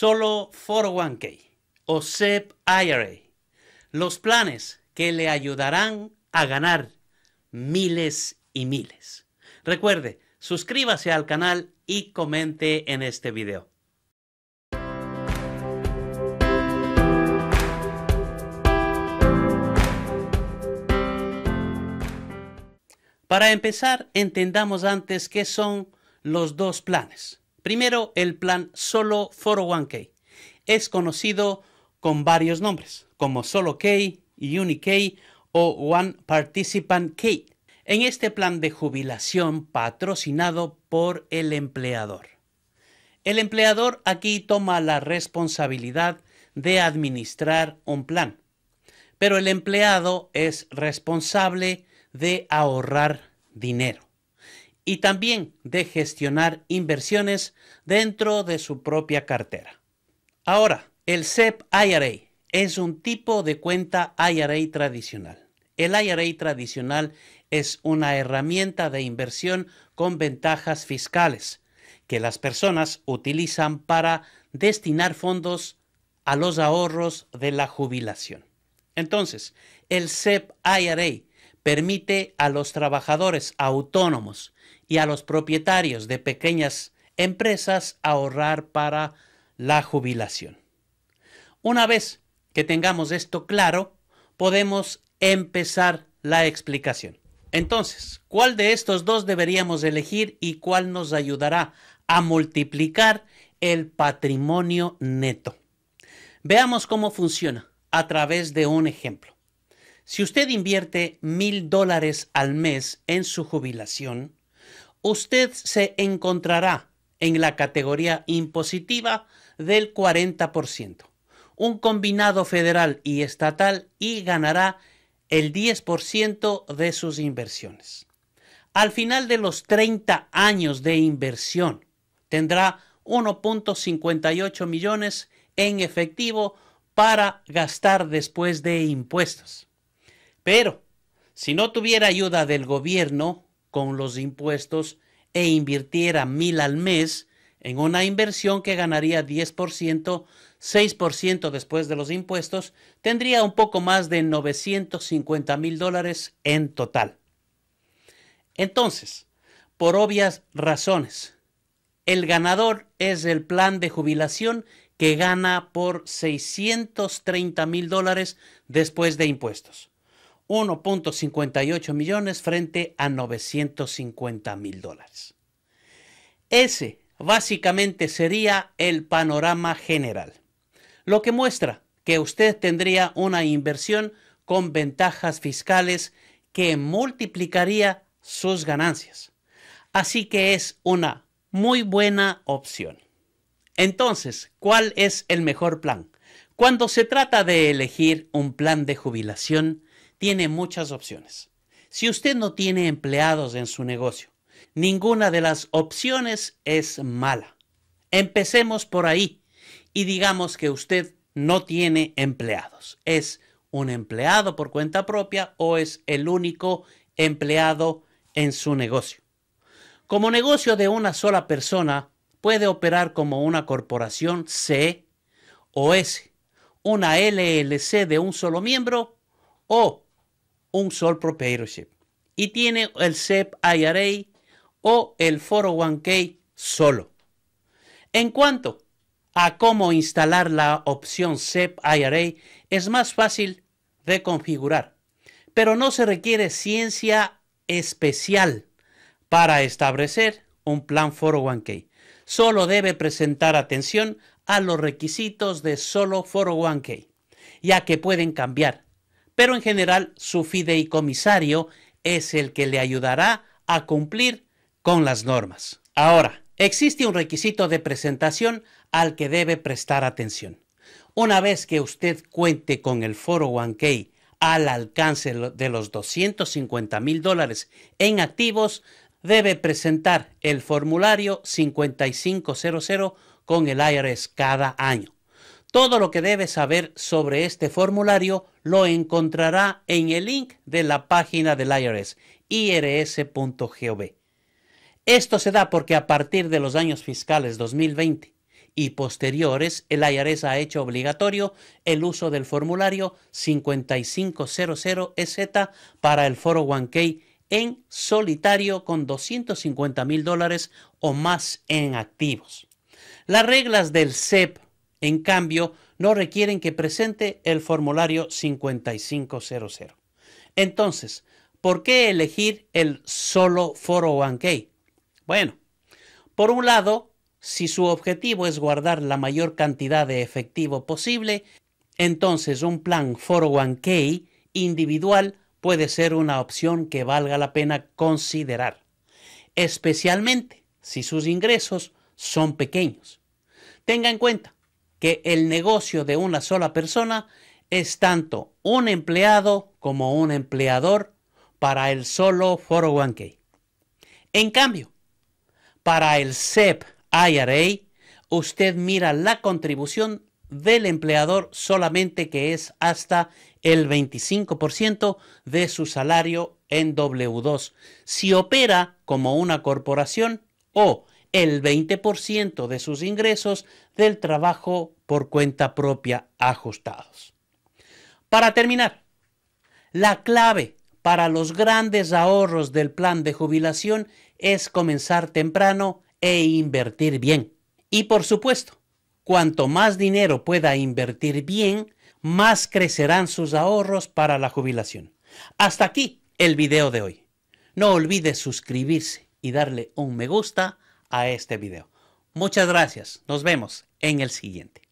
Solo 401k o SEP IRA. Los planes que le ayudarán a ganar miles y miles. Recuerde, suscríbase al canal y comente en este video. Para empezar, entendamos antes qué son los dos planes. Primero, el plan solo 401k. Es conocido con varios nombres, como solo K, Uni-K o One Participant K. En este plan de jubilación patrocinado por el empleador. El empleador aquí toma la responsabilidad de administrar un plan, pero el empleado es responsable de ahorrar dinero y también de gestionar inversiones dentro de su propia cartera. Ahora, el SEP IRA es un tipo de cuenta IRA tradicional. El IRA tradicional es una herramienta de inversión con ventajas fiscales que las personas utilizan para destinar fondos a los ahorros de la jubilación. Entonces, el SEP IRA permite a los trabajadores autónomos y a los propietarios de pequeñas empresas ahorrar para la jubilación. Una vez que tengamos esto claro, podemos empezar la explicación. Entonces, ¿cuál de estos dos deberíamos elegir y cuál nos ayudará a multiplicar el patrimonio neto? Veamos cómo funciona a través de un ejemplo. Si usted invierte mil dólares al mes en su jubilación, usted se encontrará en la categoría impositiva del 40%, un combinado federal y estatal y ganará el 10% de sus inversiones. Al final de los 30 años de inversión, tendrá 1.58 millones en efectivo para gastar después de impuestos. Pero si no tuviera ayuda del gobierno con los impuestos e invirtiera mil al mes en una inversión que ganaría 10%, 6% después de los impuestos, tendría un poco más de 950 mil dólares en total. Entonces, por obvias razones, el ganador es el plan de jubilación que gana por 630 mil dólares después de impuestos. 1.58 millones frente a 950 mil dólares. Ese básicamente sería el panorama general, lo que muestra que usted tendría una inversión con ventajas fiscales que multiplicaría sus ganancias. Así que es una muy buena opción. Entonces, ¿cuál es el mejor plan? Cuando se trata de elegir un plan de jubilación, tiene muchas opciones. Si usted no tiene empleados en su negocio, ninguna de las opciones es mala. Empecemos por ahí y digamos que usted no tiene empleados. Es un empleado por cuenta propia o es el único empleado en su negocio. Como negocio de una sola persona, puede operar como una corporación C o S, una LLC de un solo miembro o un sole proprietorship y tiene el SEP IRA o el 401k solo. En cuanto a cómo instalar la opción SEP IRA, es más fácil de configurar, pero no se requiere ciencia especial para establecer un plan 401k. Solo debe presentar atención a los requisitos de solo 401k, ya que pueden cambiar pero en general su fideicomisario es el que le ayudará a cumplir con las normas. Ahora, existe un requisito de presentación al que debe prestar atención. Una vez que usted cuente con el foro 1K al alcance de los 250 mil dólares en activos, debe presentar el formulario 5500 con el IRS cada año. Todo lo que debe saber sobre este formulario lo encontrará en el link de la página del IRS, irs.gov. Esto se da porque a partir de los años fiscales 2020 y posteriores, el IRS ha hecho obligatorio el uso del formulario 5500EZ para el 401k en solitario con 250 mil dólares o más en activos. Las reglas del SEP, en cambio, no requieren que presente el formulario 5500. Entonces, ¿por qué elegir el solo 401k? Bueno, por un lado, si su objetivo es guardar la mayor cantidad de efectivo posible, entonces un plan 401k individual puede ser una opción que valga la pena considerar, especialmente si sus ingresos son pequeños. Tenga en cuenta que el negocio de una sola persona es tanto un empleado como un empleador para el solo 401k. En cambio, para el SEP IRA, usted mira la contribución del empleador solamente que es hasta el 25% de su salario en W2 si opera como una corporación o el 20% de sus ingresos del trabajo por cuenta propia ajustados. Para terminar, la clave para los grandes ahorros del plan de jubilación es comenzar temprano e invertir bien. Y por supuesto, cuanto más dinero pueda invertir bien, más crecerán sus ahorros para la jubilación. Hasta aquí el video de hoy. No olvide suscribirse y darle un me gusta a este video. Muchas gracias. Nos vemos en el siguiente.